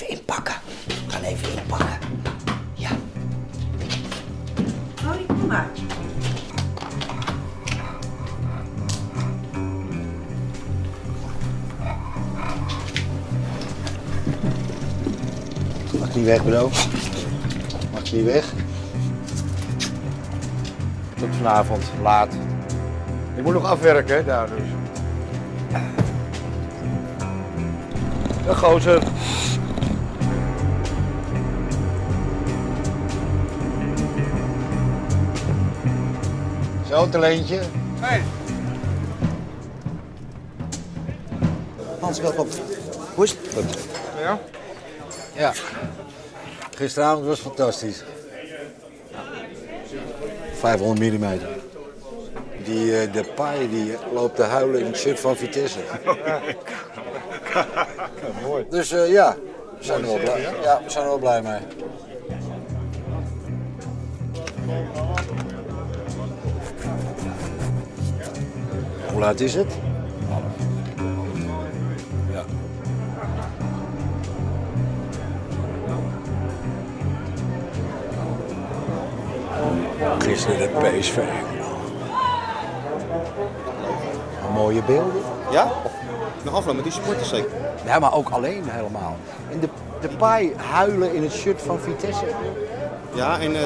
even inpakken. We gaan even inpakken. Ja. Hoi, kom maar. Mag niet weg, bro. Mag niet weg. Tot vanavond, laat. Ik moet nog afwerken, hè, daar dus. Een gozer. Zo, talentje. Hey. Hans, welkom. Hoe is het? Goed. Ja? Ja. Gisteravond was fantastisch. 500 mm. Die uh, de paai die loopt te huilen in het shirt van Vitesse. mooi. Dus uh, ja, we zijn, er wel blij, ja, we zijn er wel blij mee. Hoe laat is het? Ja. Gisteren de PSV. Mooie beelden. Ja? Nog afloop met die supporters zeker? Ja, maar ook alleen helemaal. En de, de paai huilen in het shirt van Vitesse. Ja, en uh,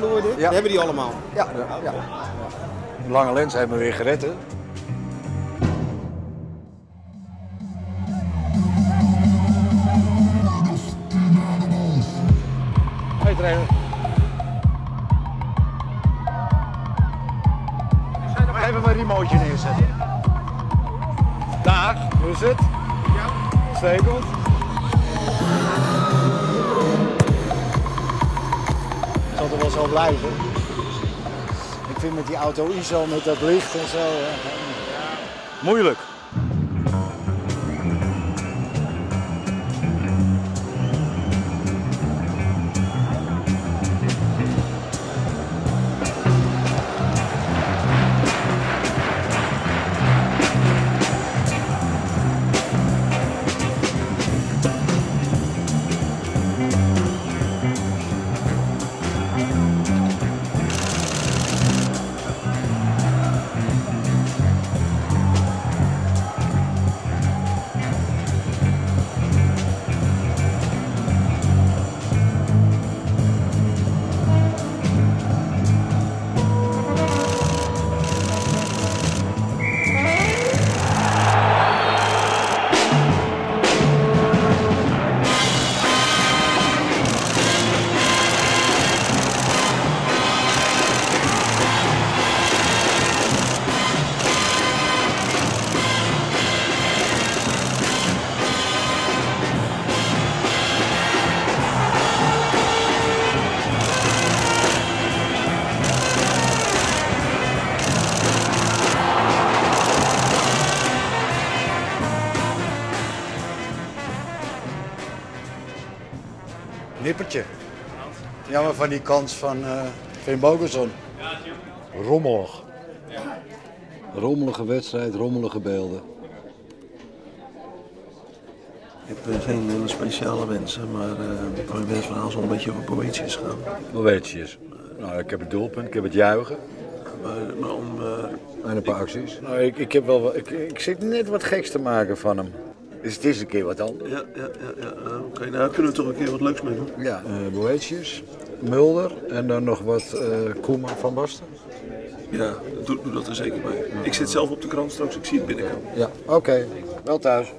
hoorde ik. Ja. Die hebben die allemaal. Ja, ja. Lange Lens heeft me weer gered, hè? Trainer. Even mijn remoteje neerzetten. Daar, hoe is het? Ja. Stekelt. Zal er wel zo blijven. Ik vind met die auto ISO, met dat licht en zo. hè, Moeilijk. Nippertje. Jammer van die kans van uh, Vin Bogerson. Rommelig. Rommelige wedstrijd, rommelige beelden. Ik heb eh, geen hele speciale wensen, maar uh, mijn wensverhaal een beetje over Boetius gaan. Boetius. Nou, ik heb het doelpunt, ik heb het juichen. Maar, maar om... en een paar acties. Nou, ik, ik, heb wel, ik, ik zit net wat geks te maken van hem. Dus het is een keer wat anders. Ja, ja, ja, ja. Oké, nou daar kunnen we toch een keer wat leuks mee doen. Ja, eh Boetius, Mulder en dan nog wat eh Koeman van Basten. Ja, doe, doe dat er zeker bij. Ik zit zelf op de krant straks, ik zie het binnenkomen. Ja, oké. Wel thuis.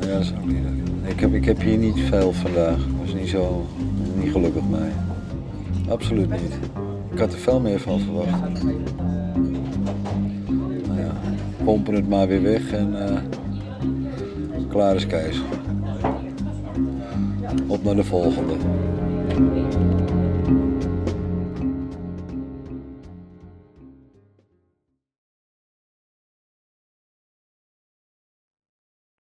Ja, dat is ook niet leuk. Ik heb, ik heb hier niet veel vandaag. Ik was niet zo niet gelukkig mee. Absoluut niet. Ik had er veel meer van verwacht. Pompen het maar weer weg en eh, klaar is Kees. Op naar de volgende.